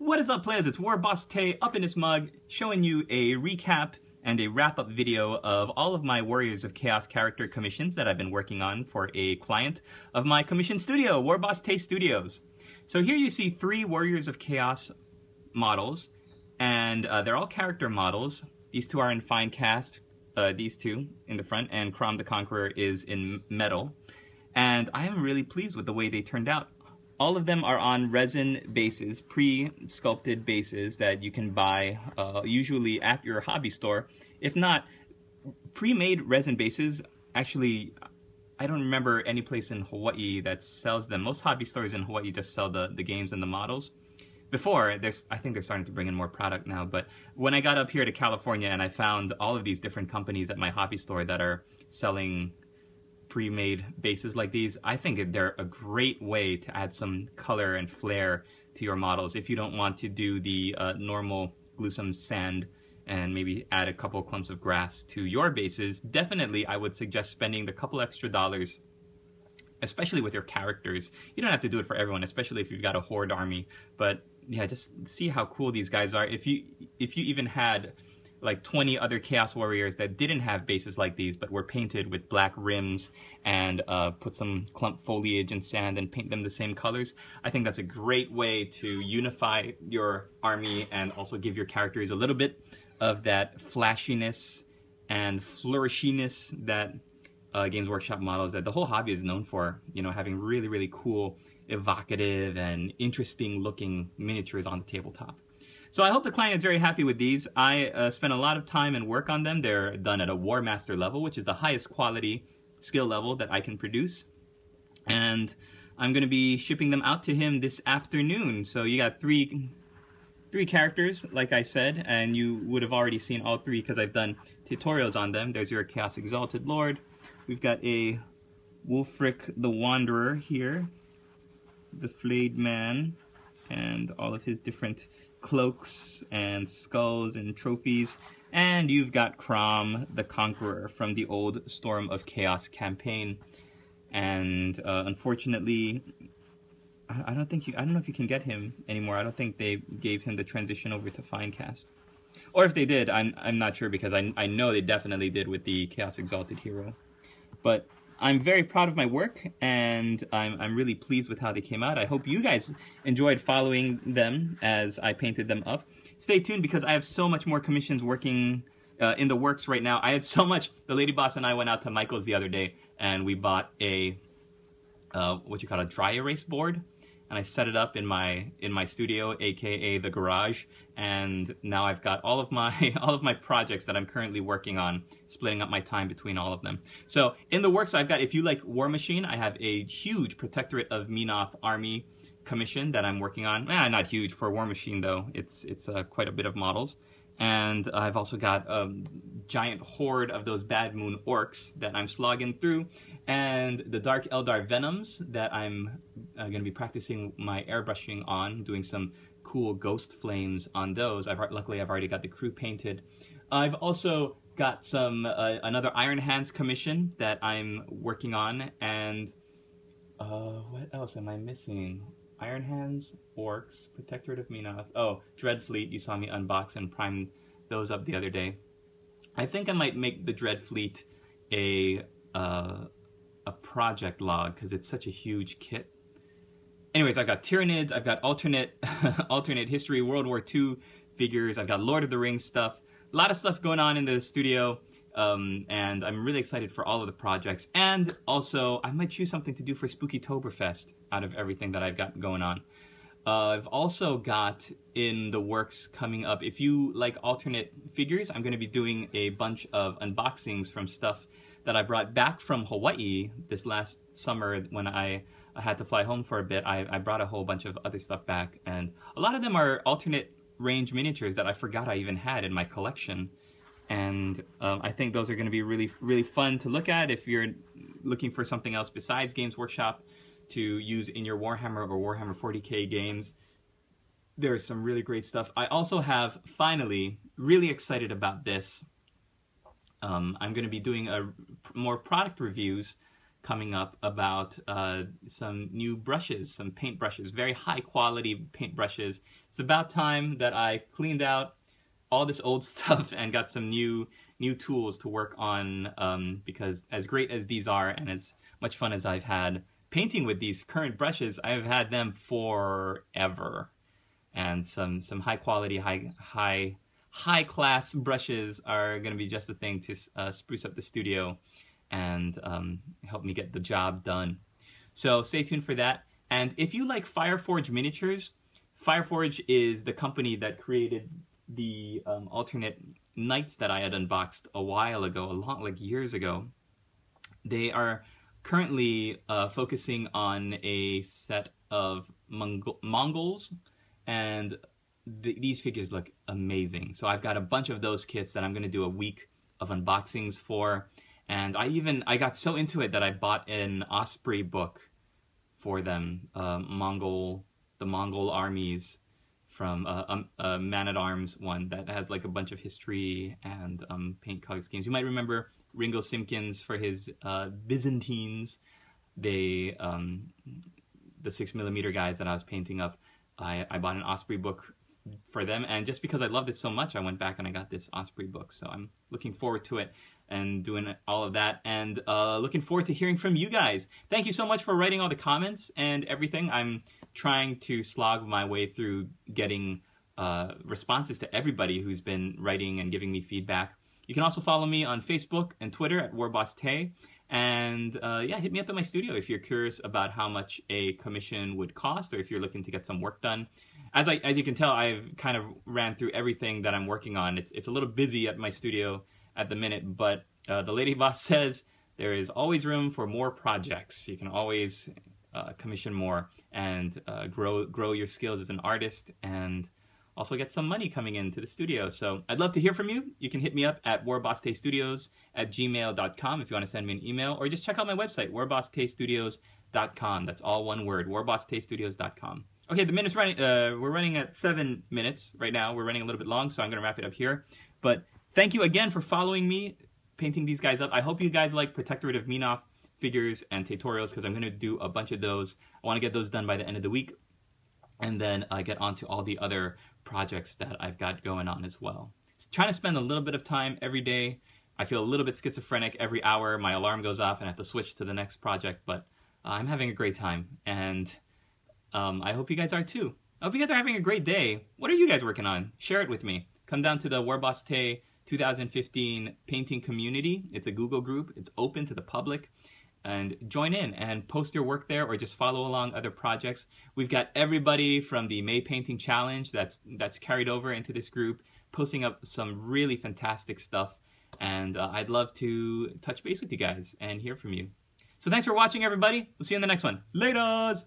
What is up players, it's Warboss Tae up in this mug, showing you a recap and a wrap-up video of all of my Warriors of Chaos character commissions that I've been working on for a client of my commission studio, Warboss Tae Studios. So here you see three Warriors of Chaos models, and uh, they're all character models. These two are in Finecast, uh, these two in the front, and Crom the Conqueror is in metal. And I am really pleased with the way they turned out all of them are on resin bases, pre-sculpted bases that you can buy uh, usually at your hobby store. If not, pre-made resin bases, actually, I don't remember any place in Hawaii that sells them. Most hobby stores in Hawaii just sell the, the games and the models. Before, there's, I think they're starting to bring in more product now, but when I got up here to California and I found all of these different companies at my hobby store that are selling pre-made bases like these, I think they're a great way to add some color and flair to your models if you don't want to do the uh, normal glue some sand and maybe add a couple clumps of grass to your bases. Definitely, I would suggest spending the couple extra dollars especially with your characters. You don't have to do it for everyone, especially if you've got a horde army. But yeah, just see how cool these guys are. If you if you even had like 20 other Chaos Warriors that didn't have bases like these, but were painted with black rims and uh, put some clump foliage and sand and paint them the same colors. I think that's a great way to unify your army and also give your characters a little bit of that flashiness and flourishiness that uh, Games Workshop models that the whole hobby is known for, you know, having really, really cool, evocative, and interesting looking miniatures on the tabletop. So I hope the client is very happy with these. I uh, spent a lot of time and work on them. They're done at a War Master level, which is the highest quality skill level that I can produce. And I'm going to be shipping them out to him this afternoon. So you got three three characters, like I said, and you would have already seen all three because I've done tutorials on them. There's your Chaos Exalted Lord. We've got a Wulfric the Wanderer here, the Flayed Man, and all of his different cloaks and skulls and trophies. And you've got Crom the Conqueror from the old Storm of Chaos campaign. And uh, unfortunately, I don't think you, I don't know if you can get him anymore. I don't think they gave him the transition over to Finecast. Or if they did, I'm, I'm not sure because I, I know they definitely did with the Chaos Exalted hero. But I'm very proud of my work, and I'm, I'm really pleased with how they came out. I hope you guys enjoyed following them as I painted them up. Stay tuned because I have so much more commissions working uh, in the works right now. I had so much. The lady boss and I went out to Michael's the other day, and we bought a uh, what you call a dry erase board and I set it up in my in my studio, aka the garage, and now I've got all of my all of my projects that I'm currently working on, splitting up my time between all of them. So in the works, I've got if you like War Machine, I have a huge Protectorate of Menoth army commission that I'm working on. Eh, not huge for War Machine though. It's it's uh, quite a bit of models. And I've also got a giant horde of those Bad Moon orcs that I'm slogging through, and the Dark Eldar Venoms that I'm uh, going to be practicing my airbrushing on, doing some cool ghost flames on those. I've Luckily, I've already got the crew painted. I've also got some uh, another Iron Hands commission that I'm working on, and uh, what else am I missing? Iron Hands, Orcs, Protectorate of Menoth. Oh, Dreadfleet, you saw me unbox and prime those up the other day. I think I might make the Dreadfleet a, uh, a project log because it's such a huge kit. Anyways, I've got Tyranids, I've got alternate, alternate history, World War II figures, I've got Lord of the Rings stuff. A lot of stuff going on in the studio. Um, and I'm really excited for all of the projects. And also, I might choose something to do for Spooky Toberfest out of everything that I've got going on. Uh, I've also got in the works coming up, if you like alternate figures, I'm going to be doing a bunch of unboxings from stuff that I brought back from Hawaii this last summer when I, I had to fly home for a bit. I, I brought a whole bunch of other stuff back, and a lot of them are alternate range miniatures that I forgot I even had in my collection and um, I think those are going to be really, really fun to look at if you're looking for something else besides Games Workshop to use in your Warhammer or Warhammer 40k games. There's some really great stuff. I also have, finally, really excited about this. Um, I'm going to be doing a more product reviews coming up about uh, some new brushes, some paint brushes, very high quality paint brushes. It's about time that I cleaned out all this old stuff and got some new new tools to work on um, because as great as these are and as much fun as I've had painting with these current brushes, I've had them forever. And some some high quality, high high high class brushes are going to be just the thing to uh, spruce up the studio and um, help me get the job done. So stay tuned for that. And if you like Fireforge miniatures, Fireforge is the company that created the um, alternate knights that I had unboxed a while ago, a lot like years ago. They are currently uh, focusing on a set of Mongol Mongols, and th these figures look amazing. So I've got a bunch of those kits that I'm going to do a week of unboxings for, and I even I got so into it that I bought an Osprey book for them, uh, Mongol, the Mongol armies from a Man at Arms one that has like a bunch of history and um, paint color schemes. You might remember Ringo Simpkins for his uh, Byzantines. They, um, the six millimeter guys that I was painting up, I, I bought an Osprey book for them. And just because I loved it so much, I went back and I got this Osprey book. So I'm looking forward to it and doing all of that and uh, looking forward to hearing from you guys. Thank you so much for writing all the comments and everything. I'm trying to slog my way through getting uh, responses to everybody who's been writing and giving me feedback. You can also follow me on Facebook and Twitter at WarbossTae. And uh, yeah, hit me up at my studio if you're curious about how much a commission would cost or if you're looking to get some work done. As, I, as you can tell, I've kind of ran through everything that I'm working on. It's, it's a little busy at my studio at the minute, but uh, the lady boss says there is always room for more projects. You can always uh, commission more and uh, grow grow your skills as an artist and also get some money coming into the studio. So I'd love to hear from you. You can hit me up at warbosstaestudios at gmail.com if you want to send me an email, or just check out my website, warbosstaestudios.com. That's all one word, warbosstaestudios.com. Okay, the minute's running, uh, we're running at seven minutes right now. We're running a little bit long, so I'm going to wrap it up here. But thank you again for following me, painting these guys up. I hope you guys like Protectorate of Menoth figures and tutorials because I'm going to do a bunch of those. I want to get those done by the end of the week and then I get on to all the other projects that I've got going on as well. trying to spend a little bit of time every day. I feel a little bit schizophrenic every hour. My alarm goes off and I have to switch to the next project, but uh, I'm having a great time, and um, I hope you guys are too. I hope you guys are having a great day. What are you guys working on? Share it with me. Come down to the Warboss Tae 2015 painting community. It's a Google group. It's open to the public and join in and post your work there or just follow along other projects. We've got everybody from the May Painting Challenge that's that's carried over into this group, posting up some really fantastic stuff. And uh, I'd love to touch base with you guys and hear from you. So thanks for watching, everybody. We'll see you in the next one. Laters!